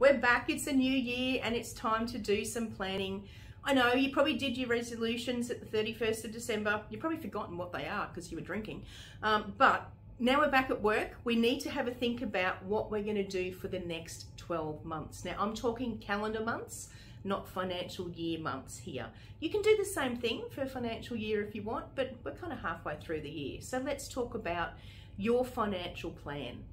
We're back, it's a new year and it's time to do some planning. I know you probably did your resolutions at the 31st of December. You've probably forgotten what they are because you were drinking. Um, but now we're back at work. We need to have a think about what we're going to do for the next 12 months. Now I'm talking calendar months, not financial year months here. You can do the same thing for a financial year if you want, but we're kind of halfway through the year. So let's talk about your financial plan.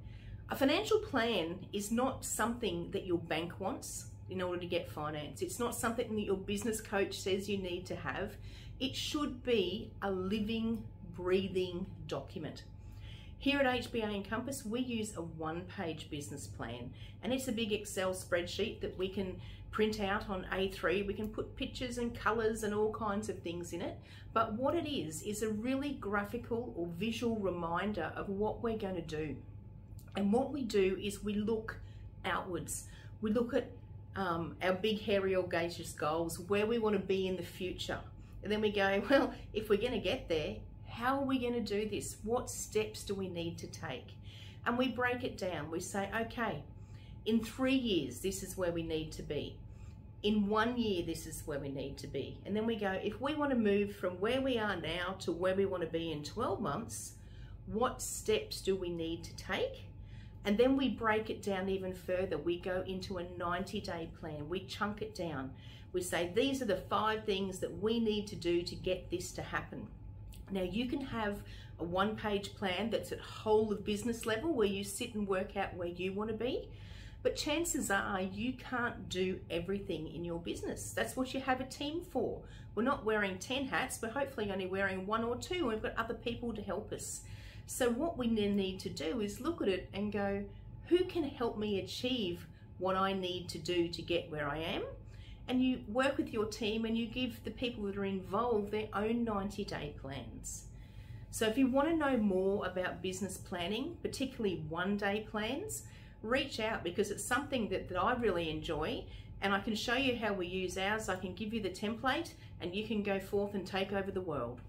A financial plan is not something that your bank wants in order to get finance. It's not something that your business coach says you need to have. It should be a living, breathing document. Here at HBA Encompass, we use a one-page business plan and it's a big Excel spreadsheet that we can print out on A3. We can put pictures and colors and all kinds of things in it. But what it is, is a really graphical or visual reminder of what we're going to do. And what we do is we look outwards. We look at um, our big, hairy, audacious goals, where we want to be in the future. And then we go, well, if we're going to get there, how are we going to do this? What steps do we need to take? And we break it down. We say, okay, in three years, this is where we need to be. In one year, this is where we need to be. And then we go, if we want to move from where we are now to where we want to be in 12 months, what steps do we need to take? And then we break it down even further. We go into a 90 day plan. We chunk it down. We say, these are the five things that we need to do to get this to happen. Now you can have a one page plan that's at whole of business level where you sit and work out where you want to be. But chances are you can't do everything in your business. That's what you have a team for. We're not wearing 10 hats, we're hopefully only wearing one or two, we've got other people to help us. So what we then need to do is look at it and go, who can help me achieve what I need to do to get where I am? And you work with your team and you give the people that are involved their own 90 day plans. So if you want to know more about business planning, particularly one day plans, reach out because it's something that, that I really enjoy and I can show you how we use ours. I can give you the template and you can go forth and take over the world.